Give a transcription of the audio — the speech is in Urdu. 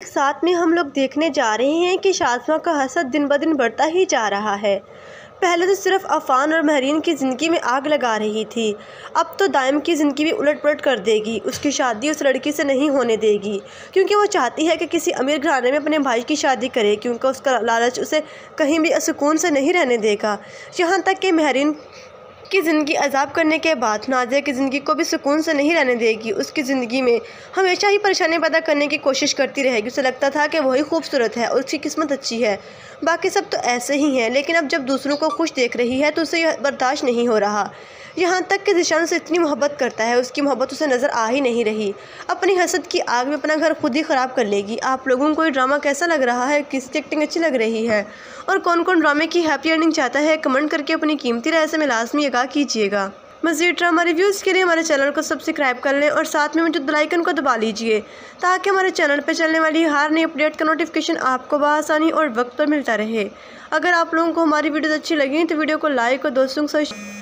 ساتھ میں ہم لوگ دیکھنے جا رہے ہیں کہ شازمہ کا حسد دن بدن بڑھتا ہی جا رہا ہے۔ پہلے تو صرف عفان اور مہرین کی زندگی میں آگ لگا رہی تھی، اب تو دائم کی زندگی بھی الٹ پلٹ کر دے گی، اس کی شادی اس لڑکی سے نہیں ہونے دے گی۔ کیونکہ وہ چاہتی ہے کہ کسی امیر گھرانے میں اپنے بھائی کی شادی کرے، کیونکہ اس کا لالچ اسے کہیں بھی سکون سے نہیں رہنے دے گا۔ یہاں تک کہ مہرین کی زندگی عذاب کرنے کے بعد نازیہ کی زندگی کو بھی سکون سے نہیں رہنے دے گی۔ اس کی زندگی میں ہمیشہ ہی پریشانی پیدا کرنے کی کوشش کرتی رہے گی۔ اسے لگتا تھا کہ وہی خوبصورت ہے اور اس کی قسمت اچھی ہے۔ باقی سب تو ایسے ہی ہیں، لیکن اب جب دوسروں کو خوش دیکھ رہی ہے تو اسے یہ برداشت نہیں ہو رہا۔ یہاں تک کہ ذیشان اسے اتنی محبت کرتا ہے، اس کی محبت اسے نظر آ ہی نہیں رہی۔ اپنی حسد کی آگ میں اپنا گھر خود ہی خراب کر لے گی۔ آپ لوگوں کو یہ ڈرامہ کیسا لگ رہا ہے؟ کس کی ایکٹنگ اچھی لگ رہی ہے؟ اور کون کون ڈرامے کی ہیپی اینڈنگ چاہتا ہے؟ کمنٹ کر کے اپنی قیمتی رائے سے میں لازمی آگاہ کیجیے گا۔ مزید ڈرامہ ریویوز کے لیے ہمارے چینل کو سبسکرائب کر لیں اور ساتھ میں موجود بیل کو دبا لیجیے تاکہ ہمارے چینل پر چلنے والی ہر نئی اپڈیٹ کا نوٹیفیکیشن آپ کو بآسانی اور وقت پر ملتا رہے۔ اگر آپ لوگوں کو ہماری ویڈیوز اچھی لگیں تو ویڈیو کو لائک اور دوستوں کے ساتھ